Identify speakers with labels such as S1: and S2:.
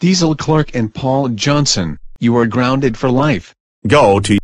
S1: Diesel Clark and Paul Johnson, you are grounded for life.
S2: Go to